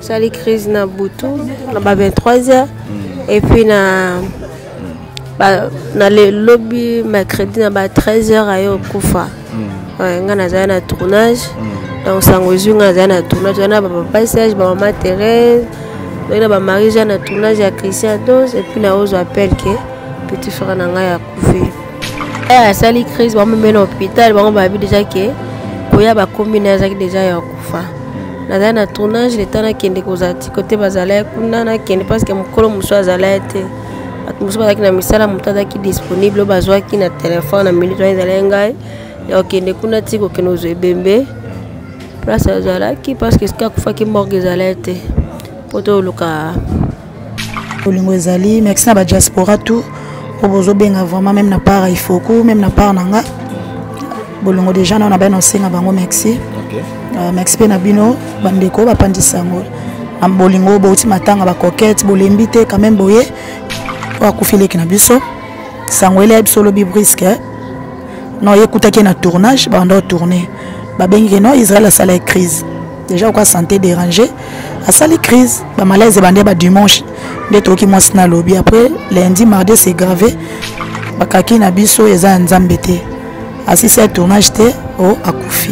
sali crise na butu na ba 23 heures mm. et puis na ba, na le lobby mercredi na ba 13 heures aye okufa mm. ouais, ngai nazali na tournage mm. donc sango ezwi ngai nazali na tournage wana bapapa serge bamama thérèse donc na bamari jean na tournage ya christian dose epuis naozwa appel ke petit frère na ngai akufi eh, asali crise bamomeme na hôpital bango bayebi déjà ke koya bakomi na azalaki déjà ya fa nazali na tournage leta nakende kozala ti kote bazala ye kuna nakende parceke mokolo mosusu azala ye te bato mosusu bazalaki na misala moto azalaki disponible oyo bazwaki na telefone na minute wana ezali ngai ya kokende kuna ti kokende ozwa ebembe place azalaki parceke esika akufaki morgue ezala ye te mpo toluka bolingo ezali merci na badiaspora tout oyo bozobenga vraiment meme na part ya ifoku meme na part na nga bolingo deja nao na bai naosenga bango merci okay. uh, merci mpe na bino bandeko bapandisi yango na bolingo bouti matanga bacoquete bolembi te quand même boye oyo akufi leki na biso sango ele ya biso olobi briske eh? non ye ekutaki ye na tournage banda otourne babengike non israel asala ye crise deja oka santé dérange asali crise bamalaise ebande badimanche nde toyoki mwasi na lobi après lundi mardi se grave bakaki na biso eza ya nzambe te asisa ya tournage te o oh, akufi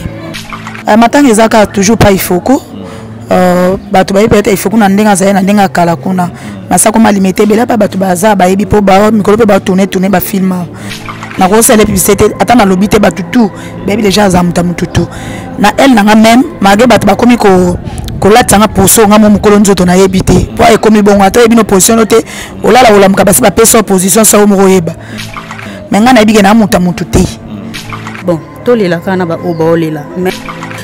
euh, matanga eza kaka toujours pa ifoko euh, bato bayebi ete ifoko na ndenge azali na ndenge ya kala kuna masakoma limete ebele mpe bato baza bayebi mpo mikolo mpe batourne tourne bafilme nakosala publicité te ata nalobi te bato tu bayebi deja aza moto ya motu tu na ele na nga meme malgre bato bakomi ko kolatisa nga poso nga mo mokolo nzoto nayebi te mpo ekomi bongo ata oyebi no position no te olala kolamuka basi bapesa position sao moko oyeba me ngai nayebi ke naa moto ya motu te bon tolelaka na baoyo baolela mais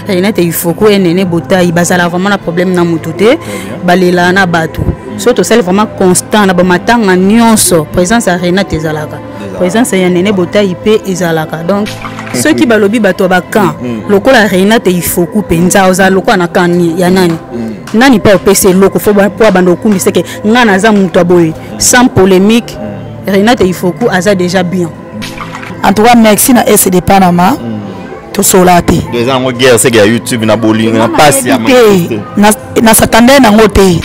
eh, nete ifoko enene botai bazala vraiment na problème na motu te balela na bato soki tosali vraiment constant na bamatanga nyonso présence ya renate ezalaka présence ya nene botai mpe ezalaka donc soki balobi bato ya bakan mm, mm. lokola renate ifoku mpenza oza lokola na kan ya nani mm. nani mpe opesa eloko fo mpo abanda okumiseke ngai naza moto ya boye sans polémique renate ifoku aza déjà bien en tout cas merci na ese de panama mm. tosola te eza yango guerre seke ya youtube na bolingo na mpasi ya te nasatandai nango te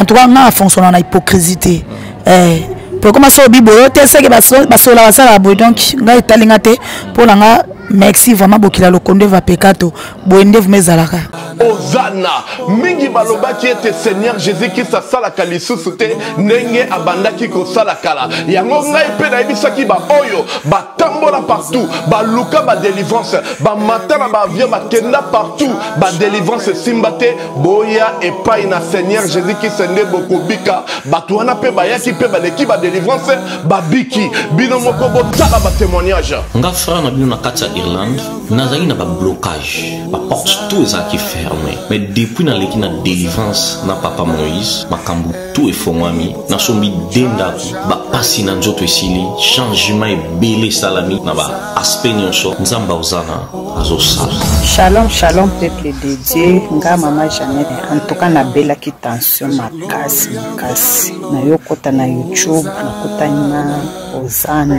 en tout cas nga afonctionna na hypocrisie te eh, po ekoma so obi boyo te seke basola basala boye donc ngai etali nga te mpo na nga merci vraiment bokila lokondo eva pekato boye ndevu ma ezalaka ozana mingi balobaki ete seigneur jésus krist asalaka lisusu te ndenge abandaki kosala kala yango ngai mpe nayebisaki baoyo batambola partout baluka badelivrance bamata na baavion bakenda partout badelivrance esimba te boya epai na seigneur jésus krist nde bokobika bato wana mpe bayaki mpe baleki badelivrance babiki bino moko botala batémoignage nga frère na bino na kati ya irlande nazalaki na bablocage baporte tout ezalaki ferme mais depuis naleki na délivrance na papa moïse makambo tout efongwami nasombi de ndako bapasi na nzoto esili changement ebele esalami na baaspect nyonso nzambe aozana azosala shalom shalom peuple de dieu nga mama janete antuka nabelaki tension makasi makasi nayokota na youtube nakutani na ozana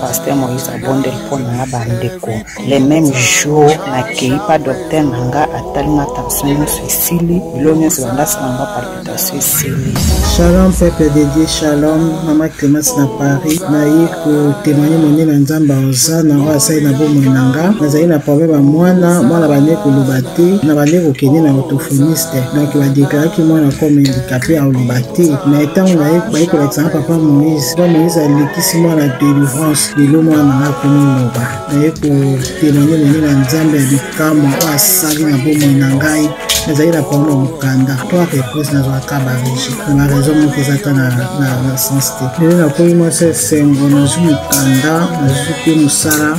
paster moïse abondeli mpo na ya bandeko le meme jour nakei pa docteur na nga atali nga tension nyonso esili bilo nyonso bandasala nga palpitation esili shalom peuple de dieu shalom mama clemence na paris naye kotemanye monene na nzambe oza na oyo asali na bomoi na nga nazali na problème ya mwana mwana bande koloba te na bande kokende na autophoniste te donc badeklaraki mwana comme handicapé aloba te me ntango baye kolakisanga papa moïse papa moïse alekisi mwana délivrance lelo mwana nanga akomi loba naye kotemanye monene na nzambe ya bikamwa oyo asali na bomoi na ngai nazali na problème ya mokanda to reprise nazwaka baregi na raison moko eza ata na sens te lelo nakomi mwasi esengo nazwi mokanda nazwi mpe mosala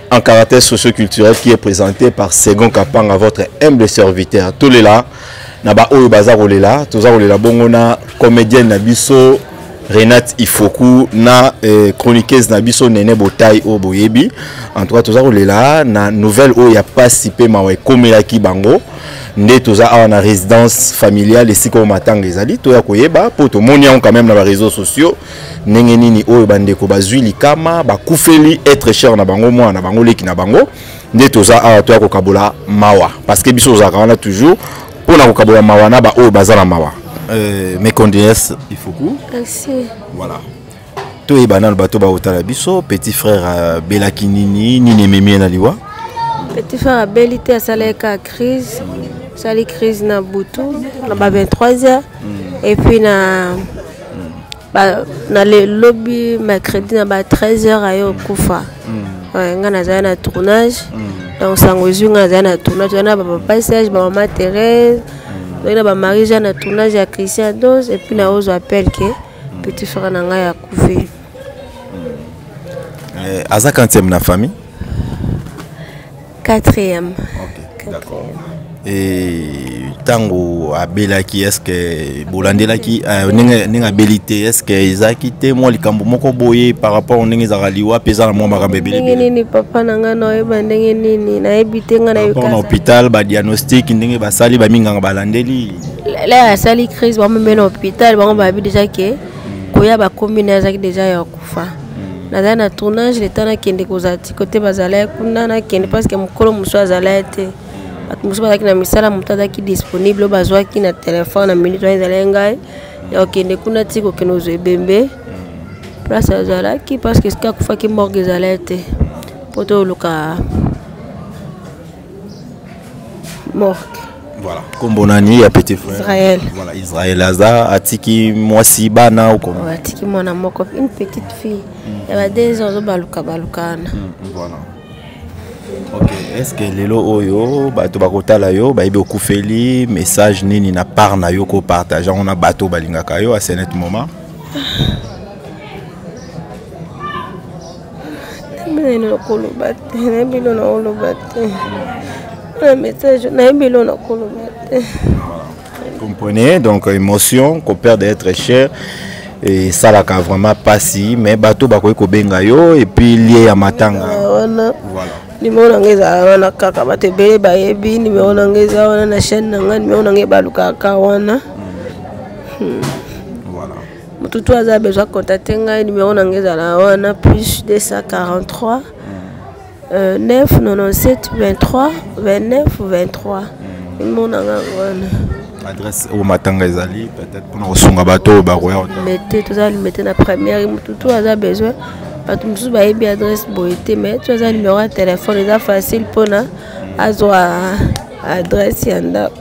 en caractère socio-culturel qui est présenté par Second Kapanga, votre humble serviteur. Tous les là, naba oyo baza kolela, toza kolela bongo na comédienne na biso Renate Ifoku na eh, chroniqueuse na biso Nene Botai o boyebi. En tout cas toza kolela na nouvelle oyo ya pasi pe mawa ekomelaki bango. Nde toza awa na résidence familiale esika oyo matanga ezali toya koyeba po tomoni yango quand même na ba réseaux sociaux. ndenge nini oyo bandeko bazwi likama bakufeli etre cher na bango mwana na bango leki na bango nde toza awa toya kokabola mawa parce que biso tozalaka wana toujours mpo na kokabola mawa na baoyo baza na mawa euh, mes condoléances ifuku voilà toyeba nano bato baotala biso petit frère abelaki euh, nini nini ememi ye na liwa petit frère abeli te asalaki kaka crise asali crise na butu na ba 23 heures mm. et puis na ba na le lobby mercredi na ba 13 heures aye okufa mm. ouais, nga nazali na tournage mm. donc sango ezwi nga nazali na tournage wana ba papa serge ba mama therese mm. donc na ba marie jean na tournage ya christian dos et puis na ozo appel ke mm. petit frère na ngai akufi mm. eh, aza kantième na famille Quatrième. Ok, d'accord. Et tango abelaki est-ce que bolandelaki euh, ndenge ndenge abeli te est-ce que ezalaki te mwa likambo moko boye par rapport ndenge ezalaka liwa mpe eza na mwa makambo ebele ndenge ebele nini papa na ngai naoyeba ndenge nini nayebi te ngai Par rapport na nayoka hôpital badiagnostic ndenge basali baminganga balandeli la asali crise bango meme na hôpital bango bayebi deja ke koya bakomi na ye azalaki deja ya ku fa nazali na tournage leta nakende kozala ti kote bazala ye kuna nakende parceke mokolo mosusu azala ye te bato mosusu bazalaki na misala moto azalaki disponible oyo bazwaki na telefone na minute wana ezala ye ngai ya kokende kuna ti kokende ozwa ebembe place azalaki parceke soki akufaki morgue ezala ye te mpo toluka morgue voilà kombo nani ya petit frère israel voilà israel aza atiki mwasi bana oko atiki mwana moko une petite fille mm. ya ba deux ans ozobaluka balukana mm, mm, voilà ok est ce que lelo oyo bato bakotala yo bayebi okufeli message nini na part na yo kopartage yango na bato balingaka yo asenet moment nayebi elona koloba te nayebi elona oloba te na message nayebi elona koloba te comprenez donc émotion qu'on perd d'être cher esalaka vraiment mpasi mais bato bakoki kobenga yo epuis lie ya matanga wana nimero na ngai ezala wana kaka bato ebele bayebi nimero na ngai eza wana na chaîne na ngai nimero na ngai ebalukaka wana hmm. motu tu aza besoin contacte ngai numero na ngai ezala wana plus 243 euh, 9 97 23 29 23 numero na ngai wana adresse oyo matanga ezali peut-être mpona kosunga bato oyo bakoya mete toza limete na première motu tu aza besoin bato mosusu bayebi adresse boye te mais tu aza numero ya telefone eza facile mpona azwa adresse ya ndako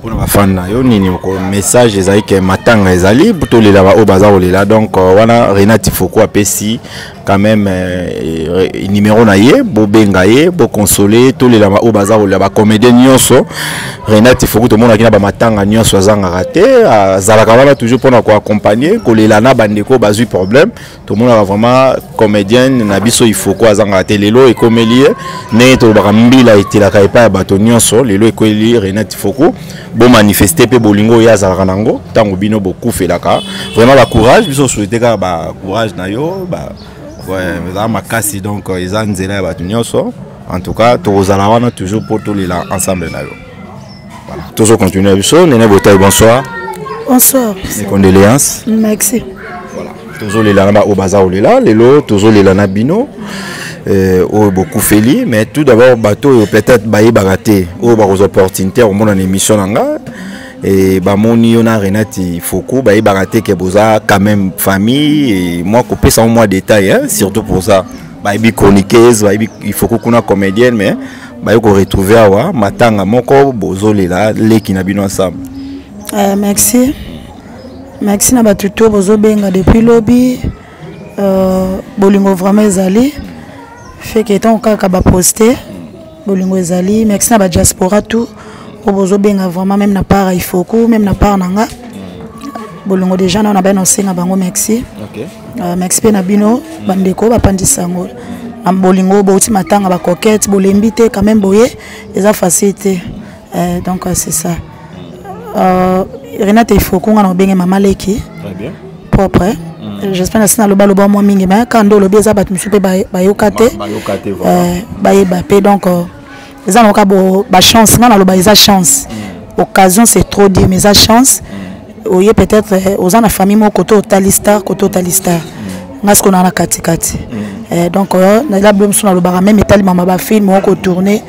mpona bafani na yo nini message ezali ke matanga ezali tolela baoyo baza kolela donc euh, wana renati foko apesi quand même euh, euh, numéro na ye bobenga ye boconsole tolela baoyo baza kolela bacomédien nyonso renati foko tomonaki na bamatanga nyonso azangaka te azalaka wana toujours mpona koaccompagne kolela na bandeko bazwi problème tomonaka vraiment comédienne na biso ifoko azangaka te lelo ekomeli ye ndenge tolobaka mbila etelaka epai ya bato nyonso lelo ekweli renate ifoko bomanifeste mpe bolingo oyo azalaka na yango ntango bino bokufelaka vraiment bacourage biso souhaite kaka bacourage na yo ezala makasi donc eza nzela ya bato nyonso en tout cas tokozala wana toujours mpo tolela ensemble na yo Tozo continuer biso Nene Botayi bonsoir. Bonsoir. Mes condoléances. Merci. Voilà. Tozo lela na ba obaza olela lelo tozo lela na bino. Euh, oyo bokufeli mais tout d'abord bato oyo peut-être bayebaka te oyo bakozwa opportunité ya komona na émission na nga e bamoni yo na renati foku bayebaka te ke boza quand même famille e mwa kopesa yango mwa détail hein, surtout pour ça bayebi chroniqueuse bayebi ifoku kuna comédienne mais baye ko retrouver awa matanga moko bozolela leki na bino ensemble euh, merci merci na bato to bozobenga depuis lobi euh, bolingo vraiment ezali feke ntango kaka baposte bolingo ezali merci na badiaspora tout oyo bozobenga vraiment meme na part ya ifoku meme na part na nga bolingo déjà nao na baye na osenga bango merci okay. Ah, merci mpe na bino bandeko bapandisa yango na bolingo bouti matanga bacoquete bolembi te quand même boye eza facile te eh, donc euh, c'est ça euh, renate ifoko nga na obenge mama leki propre eh? mm. j'espère nasi naloba loba mwa mingi me kanda olobi eza bato mosusu mpe bayoka te bayeba mpe donc euh, eza na koka ba chance nga naloba eza chance mm. occasion c'est trop dire mais eza chance mm. oye peut-être eh, oza na famille moko kote otali star kote otali star mm. nga sikoyo naa na katikati eh, donc euh, nalabe mosusu nalobaka meme etali mama bafilme oko tourne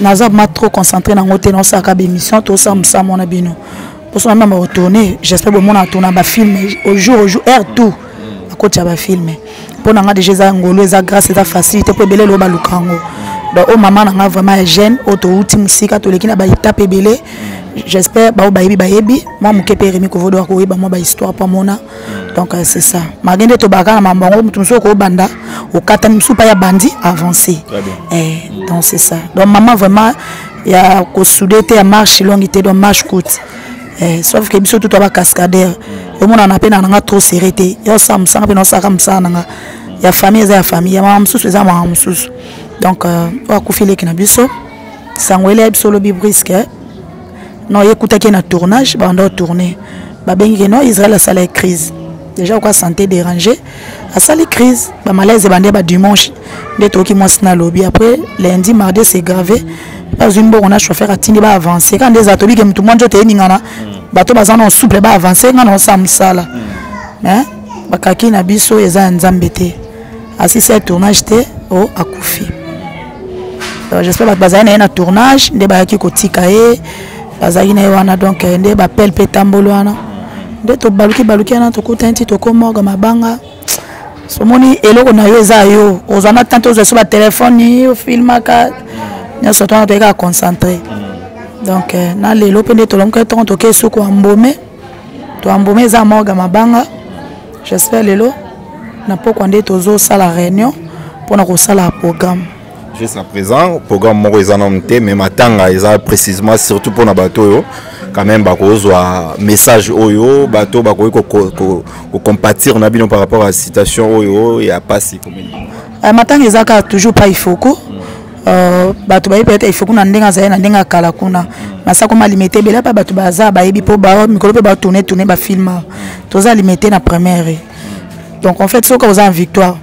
naza ma trop concentré nango te naosalaka baémission tosala mosala mwana bino poso na mama otourne j'espère bomona tourna bafilme au jour au jour heure tout akoti ya bafilme mpo na nga deja eza ngolu eza grâce eza facilité mpo ebele lelo baluka yango donc oyo mama na nga vraiment ya jeune oyo touti mosika toleki na baetape ebele j'espère baoyo bayebi bayebi mwa moke mpe remi kovodo akoyeba mwa bahistoire mpo amona donc euh, c'est ça malgré nde tobaka na mambo yango moto mosusu okobanda okatani mosusu mpa ya bandi avance eh, donc c'est ça donc mama vraiment ya kosude te ya marche longue te donc marche courte eh, sauf ke biso tutu aba cascadeur omonana mpe na nanga trop serre te yosala mosala mpe naosalaka mosala nanga ya famille eza ya famille ya mama mosusu eza mama mosusu donc euh, oyo akufi leki na biso sango ele ya biso olobi briske eh. non ye ekutaki ye na tournage banda otourne babengi ke non israel asala ye crise déjà oka santé dérange asali crise bamalaise ebanda ya badimanche nde toyoki mwasi na lobi après lundi mardi c'est grave bazwi mbongo na chauffeur atindi baavance kaka nde eza toyebi ke motu mwa nzoto eyiningana hmm. bato baza na souple baavance ngai naosala mosala hmm. eh, bakaki na biso eza ya nzambe te asisi ya tournage te o oh, akufi euh, j'espère bato bazali na ye na tournage nde bayaki kotika ye bazalaki na ye wana donc eh, nde bapele mpe etamboli wana nde tobaluki baluki wana tokutani ti tokomorga mabanga somoni eloko na yo eza yo ozwa na tante ozwa so batelefone ofilmaka nyonso twana toyei kaka concentré mm. donc euh, na lelo mpe nde tolamuka ntongo toke esuku ambome toambome eza morga mabanga j'espère lelo na pokwa nde tozosala réunion mpo na kosala programme jusqu'à présent programme moko eza nanu te mais matanga eza précisément surtout mpona bato oyo quand même bakozwa message oyo bato bakoki kocompatir na bino par rapport ya citation oyo ya pasi komeli euh, matanga eza kaka toujours pa ifoko euh, bato bayebi ete ifoko na ndenge azali na ndenge ya kala kuna masako malimete ebele mpe bato baza bayebi mpo mikolo mpe batourne tourne bafilma toza limete na première donc en fait soki oza en victoire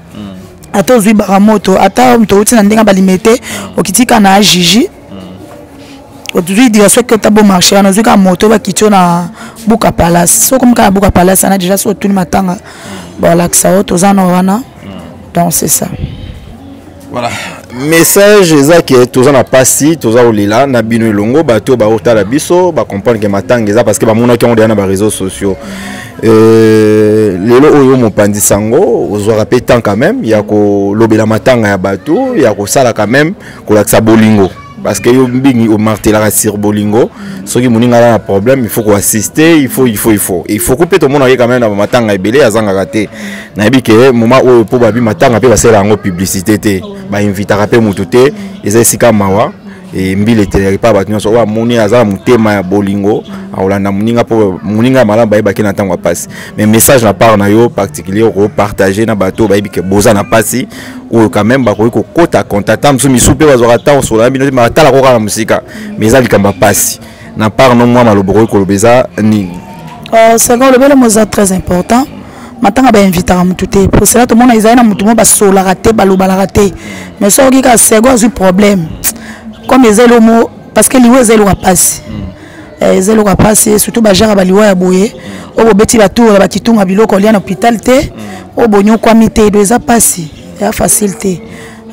ata ozwi baramoto ata towuti na ndenge balime te okitika na jiji ozwi dira soki ota bo marché wana ozwi kaka moto bakiti yo na buka palace soki okomi kaka na buka palace wana deja soki otuni matanga balakisa yo toza na wana donc c'est ça voilà message eza ke toza na mpasi toza kolela na bino elongo bato oyo baotala biso bacomprendre ke matanga eza parce que bamonaki yango deya na bareseau sociaux Euh, lelo oyo mopanzi sango ozwaka mpe temps quand même ya kolobela matanga ya bato ya kosala quand même kolakisa bolingo parce que yo mbingi omartelaka sur bolingo soki moninga aza na problème il faut koassiste il faut il faut il faut il faut mpe tomonaka ye quand même na bamatanga ebele azangaka te nayebi ke moment oyo mpo babi matanga mpe basala yango publicité te bainvitaka mpe motu te eza esika mawa e mbila etelelaki mpa bato nyonso oyo amoni aza na motema ya bolingo akolanda moninga mpo moninga ya malamu bayebaki na ntango ya mpasi mais message na part na yo particulier okopartage na bato oyo bayebi ke boza na mpasi oyo quand même bakoki kokota contact mosusu misu mpe bazwaka ntango solola bino te matala koka na mosika mais eza likambo ya mpasi na part no mwa maloba okoki koloba eza nini oh, saka olobeli mo eza très important matanga bainvitaka motu te posela tomona ezali na motu mo basolaka te balobalaka te mais soki kaka sego azwi problème comme eza elo mo parce que liwa eza eloka mpasi eh, eza eloka mpasi surtout bajaka baliwa ya boye oyo bobeti batour ya bakitunga biloko olia na hôpital te oyo bonyokwami te edo eza mpasi eza facile te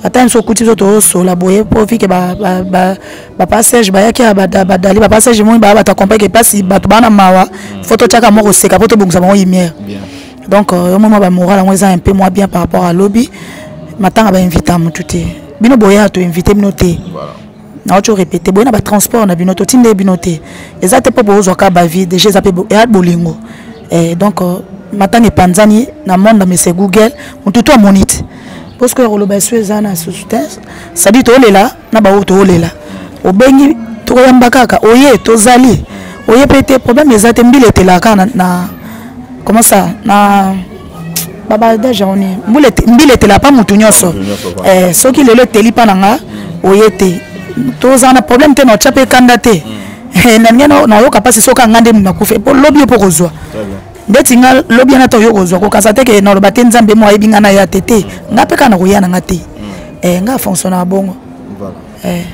ata nso okuti biso tosola boye mpo vike bapassage bayaki badali bapassage moni baa bato akompeke mpasi bato baa na mawa fo totyaka mwa koseka mpo tobongisa bango lumière donc euh, yo moma bamoral yango eza un peu mwa bien par rapport à lobi matanga bainvita motu te bino boya toinvite bino te naoco répété boye na batransport na bino totinde bino te eza te mpo bozwaka bavie déjà eza mpe eya bolingo eh, donc euh, matanga epanzani na monde na mese google motu to amoni te mpo soki yakoloba esu eza na susu te sadi toolela na baoyo toolela obengi tokoyamba kaka oye tozali oye mpe te problème eza te mbila etelaka na, na comment ça na babadage yango nini mbila etela pa motu nyonso eh, soki lelo eteli pa na nga oye te tozala na problème te na otya mpe kanda te hmm. eh, na ndenge nayoka mpasi soki anga nde nakufe mpo lobi yo mpo kozwa ndeti nga lobi yana to yo kozwa kokasa te ke naloba te nzambe mo ayebi nga na ya te te nga mpe kaka na koya na nga te hmm. eh, nga fonctionnaka bongo eh.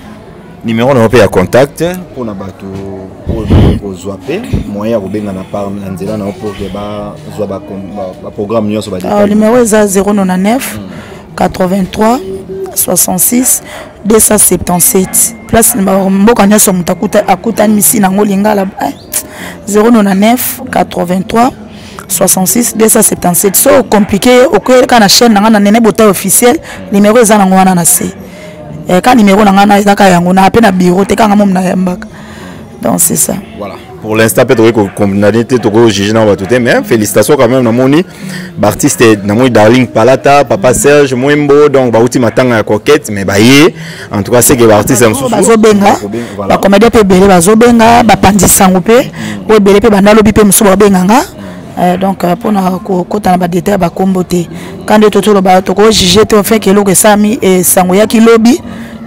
Numéro na yo mpe ya contact mpo na bato oyo kozwa mpe moyen ya kobengana par na nzela na yo mpo ke bazwa baprogramme nyonso ba ah, numéro eza 099 83 66 277 place mboka nyonso moto akutani misi nango lingala 099 83 66 277 so okomplike ye okoyeleka na chaîne na ngai na nene bota officiel numéro eza nango wana na se eh, ka numéro na ngai na ezaka yango na pe na bureau te kanga mom na yambaka donc c'est ça voilà pour l'instant peut-être ko condamner te toko juger na bato te mais félicitations quand même na moni b'artiste na moni Darling Palata papa Serge Mwembo donc ba uti matanga ya coquette mais ba ye en tout cas c'est que b'artiste ya mususu bazo benga ba comédien pe belé bazo benga ba pandisango pe po belé pe bandalo bi pe mususu ba benga nga Eh, donc euh, mpo na kokɔta na badetail ya bakombo te ka nde totoloba tokojuge te enfin ke eloko esalami esango eh, yaki lobi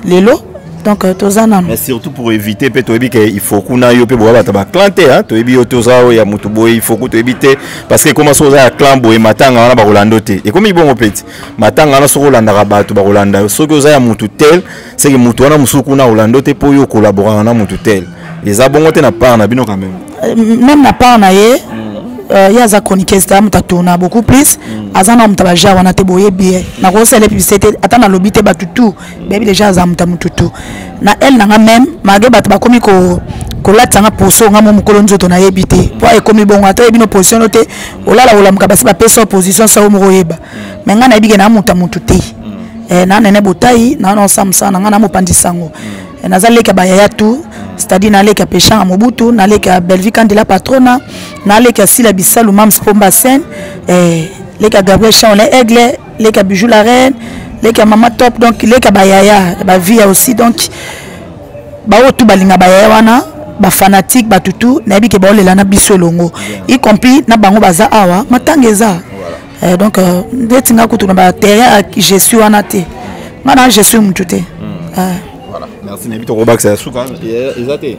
lelo donc euh, toza nano mais surtout pour éviter mpe toyebi ke ifoku na yo mpe boya bato baclan te toyebi yo toza oyo ya moto boye ifoku toyebi te parce que ekoma soki oza ya clan boye matanga wana bakolanda te ekomi bongo peti matanga wana soki olandaka bato bakolanda yo soki oza ya moto tel seke mutu wana mosusu kuna olando te mpo yo okolaboraka na mutu tel eza bongo te na part na bino quand même euh, même na part na ye mm. euh, ye aza chroniqueuse te amuta tourna beaucoup plus mm. aza na muta bajar wana te boyebi ye nakosala publicité te ata nalobi te bato tu bayebi deja aza muta mutu tu na ele na nga meme malgre bato bakomi ko kolatisa nga poso nga mo mokolo nzoto nayebi te mpo ekomi bongo ata oyebi no position no te olala olamuka basi bapesa position sao moko oyeba me ngai nayebi ke naa moto ya motu te eh, naa nene botai naa na osamsa na ngai naa mopandi sango eh, naza leki ya bayaya tu c'est-à-dire na leki ya peshanga mobutu na leki ya belvi kandela patrona na leki ya sila bisalu mams pomba sen eh, leki ya gabriel chanle aigle leki ya bijou la reine leki ya mama top donc leki ya bayaya bavia aussi donc baoyo tu balinga bayaya wana bafanatique bato tu nayebi ke baolela na biso elongo y compris na bango baza awa matanga eza eh, donc euh, ndeti nga kutu na baterrain je suis wana te nga na je suis motu te hmm. eh. merci nayebi tokobakisa ya suka eza te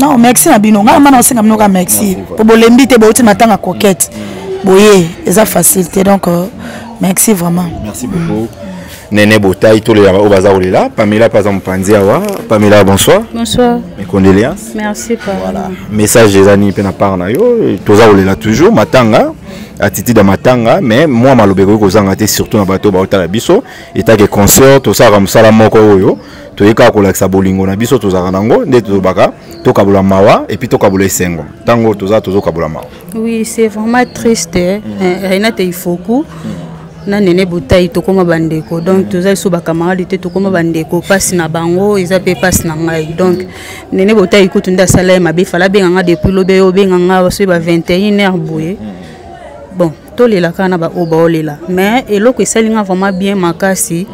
non merci na bino ngai mana osenga bino ka merci mpo bolembi te bouti matanga coquette hmm. boye eza facile te donc euh, merci vraiment merci beaucoup Nene Botayi tolela oyo baza kolela Pamela mpe aza mopanzi awa Pamela bonsoir bonsoir mes condoléances merci pa voilà message eza nini mpe na part na yo toza kolela toujours matanga attitude ya matanga mais mwa maloba ekoki kozanga te surtout na bato baotala biso etake concert tosalaka mosala moko oyo toyei kaka kolakisa bolingo na biso tozalaka nango nde tolobaka tokabola mawa epuis tokabola esengo ntango toza tozokabola mawa oui c'est vraiment triste eh, eh, renate ifoku na nene botai tokóma bandeko donc toza lisusu bakamarade te tokóma bandeko mpasi na bango eza mpe mpasi na ngai donc nene botai kutu nde asala ye mabe fala abenga nga depuis lobe yo obenga nga soki ba 21 heure boye bon tolelaka na baoyo baolela mais eloko esali nga vraiment bien makasi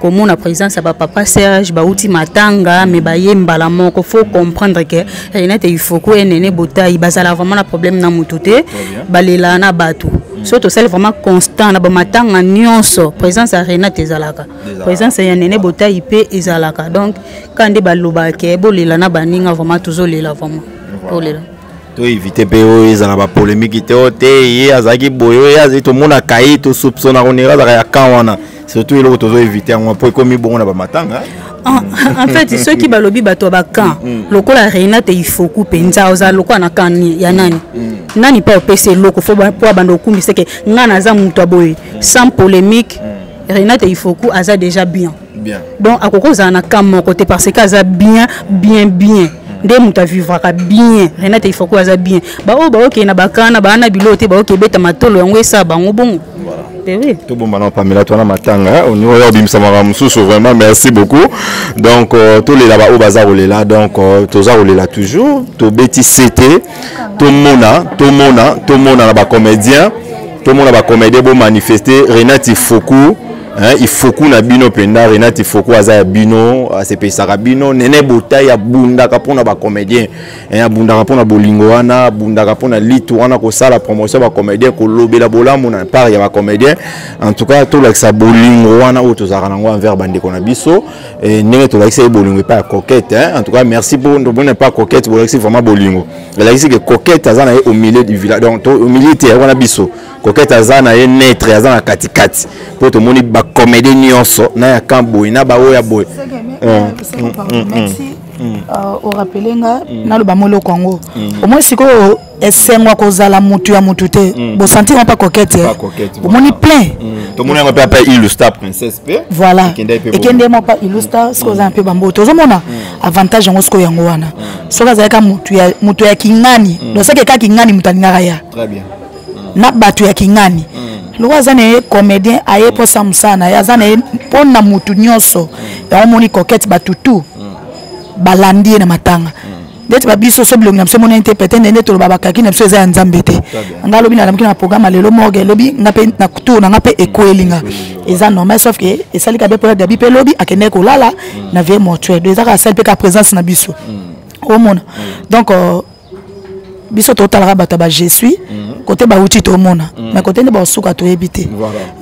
komona présence ya bapapa serge bauti matanga me baye mbala moko faut comprendre ke renate ifoku enene botai bazala vraiment na problème na motu te balelaa na bato mm. so tosali vraiment constant na bamatanga nyonso présence ya renate ezalaka présence ya nene botai mpe ezalaka donc ka nde balobake bolela na baninga vraiment tozolela vraiment tolela To éviter pe oyo ezala ba polemique te oyo te ye azalaki boye oyo ye azali tomonaka ye tosoupsona konera azalaka ya camp wana surtout eloko tozo éviter yango mpo ekomi bongo na bamatanga en fait soki balobi bato ya bakan mm, mm. lokola renate ifoku mpenza ozala lokola na kan ya nani mm, nani mpe opesa eloko fo mpo abanda okumbiseke ngai naza moto ya boye sans polémique renate ifoku aza déjà bien bien donc akoki kozala na cas moko te parce que aza bien bien bien nde moto avivraka bien renate ifoku aza bien baoyo baokee na bakana baa na biloko te baoke ebeta matolo yango esala bango bongo eh tobomba na pamela twana matanga eh, oyo oyo obimisamaka mosusu vraiment merci beaucoup donc euh, tolela baoyo baza kolela donc euh, toza kolela toujours tobeti sete tomona tomona tomona na bacomédien tomona bacomédien bomanifeste renate ifoku Hein, ifoku na bino mpenza renate ifoku aza ya bino asepesaka bino nene botai abundaka mpona bacomédien eh, abundaka mpona bolingo wana abundaka mpona lite wana kosala promotion ya bacomédien kolobela bolamu na part ya bacomédien en tout cas tolakisa bolingo wana oyo tozalaka nango envers bandeko na biso eh, ndenge tolakisa ye bolingo epai ya coquette eh. en tout cas merci mpo tomoni epai ya coquette bolakisi vraiment bolingo elakisi ke coquette aza na ye au milieu du village donc au milieu te wana biso coquette aza na ye neutre aza na katikati mpo tomoni bacomédie nyonso na ya camp boye na baoyo ya boye orapele euh, nga mm. naloba moloko yango mm. omoi sikoyo esengo ya kozala motu ya motu te mm. bosentir mpe kokete eh? omoni plein tomoni yango mpe apa illusta princesse mpe voilà ekende mo mpa illusta soki oza mpe bamboto ozomona avantage yango sikoyo yango wana soki azalaka motu ya kingani doseke kaka kingani moto alingaka ya na bato ya kingani lokola aza na ye comédien aye mpo sa mosala na ye aza na ye mpo na motu nyonso yango moni coquete bato tu balandi ye na matanga ndeti babiso so bilongi na biso emonani te pete ndende toloba bakaki na biso eza ya nzambe te ngai lobi nalamuki na programme lelo morgue lobi nga mpe na tour na nga mpe ekweli nga eza normal sauf ke esalika mpe mpo ya gabi mpe lobi akendeki kolala na vie mortuaire do ezaka asali mpe ka présence na biso omona donc euh, biso totalaka bato ya ba je suis mhm. kote bauti tomona mhm. mais kote nde baosuka toyebi te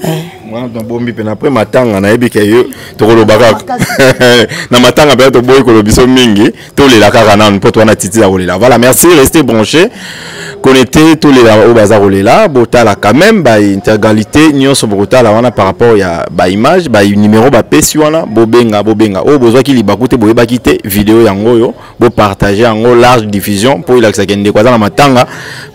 eh. wana tobombi mpe na après matanga nayebi ke yo tokoloba kaka na matanga mpe toboyi koloba biso mingi tolela kaka nanu mpo towana titi ya kolela voilà merci reste branché connecté tolela oyo baza kolela botala quand même baintergalité nyonso bokotala wana par rapport ya baimage banimero bapesi wana bobenga bobenga oyo bozwaki libaku te boyebaki te video yango oyo Bo partager yango large diffusion po ilakisa ke ndeko aza na matanga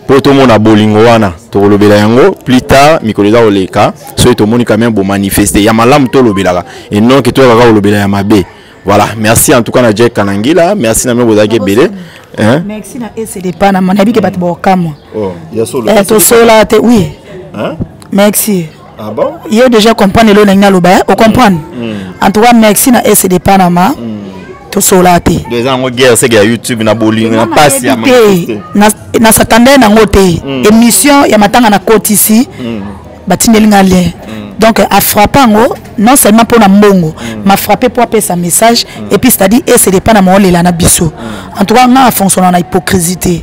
po tomona bolingo wana tokolobela yango plus tard mikolo eza koleka soki tomoni quand même bomanifeste ya malamu tolobelaka et non ke toyaka kaka kolobela ya mabe voilà merci en tout cas na jack kanangila merci na mio bozalaki ebele Hein? merci na esede pana manayebi ke bato baokamwa tosola te oui merci Ah bon? Yo déjà comprendre le nangina loba, hein? au comprendre. Mm. En tout cas merci na S de Panama. Mm. tosola te eza yango guerre seke ya youtube na bolingo na mpasi ya te na satanda ye nango te mm. émission ya matanga na kotisi mm. batindeli nga lien mm. donc afrappe yango non seulement mpo na mbongo mm. ma frappe mpo apesa message mm. et puis c'est-à-dire ese depa na maolela na biso mm. en tout cas nga afonctionna na hypocrisie te mm.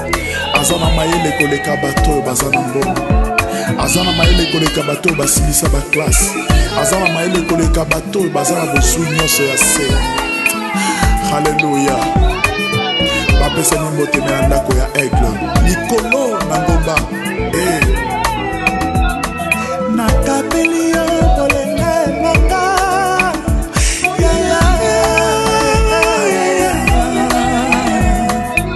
aza na mayele koleka bato oyo baza na mbongo aza na mayele koleka bato oyo basilisa baklasse aza na mayele koleka bato oyo baza na bozwi nyonso ya se haleluya bapesani motema ya ndako ya aigle likolo na ngomba e eh. nakabeli yo bolenga nanga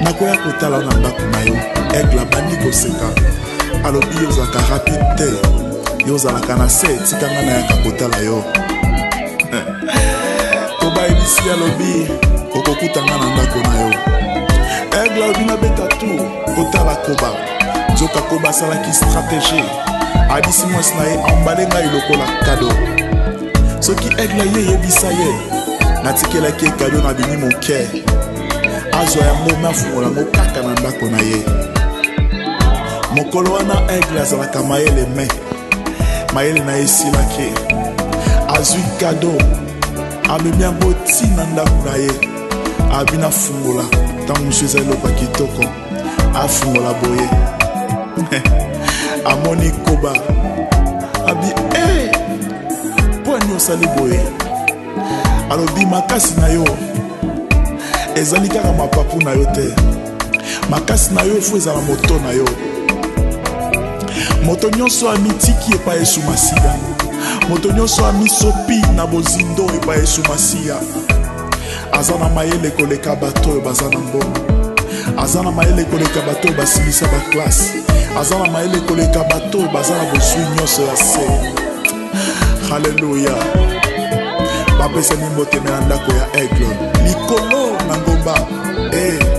nakoya kotala na ndako na yo aigle abandi koseka alobi yo ozalaka rapide te yo ozalaka na se etika ngai nayaka kotala yo tobayebisi alobi okokuta ngai na ndako na yo aigle alobi nabeta tour kotala koba nzoka koba asalaki stratégie abisi mwasi na ye ambale ngai lokola kado soki aigle aye eyebisa ye natikelaki ekado na bimi moke azwa yango me afungola yango kaka na ndako na ye mokolo wana aigle azalaka mayele me mayele na ye esilaki azwi kado amemi yango ntina ndako na ye abina fungola ntango mosusu eza eloko ya kitoko afungola boye amoni koba abi e mpo ani osali boye alobi makasi na yo ezali kaka mapapu na yo te makasi na yo efo ezala moto na yo moto nyonso amitiki epai yesu masiya moto nyonso amisopi na bozindo epai yesu masiya aza na mayele koleka bato oyo baza na mbongo aza na mayele koleka bato oyo basilisa baklase aza na mayele koleka bato oyo baza na bozwi nyonso ya se haleluya bapesani mboteme na ndako ya aigle likolo na ngomba e hey. Eh.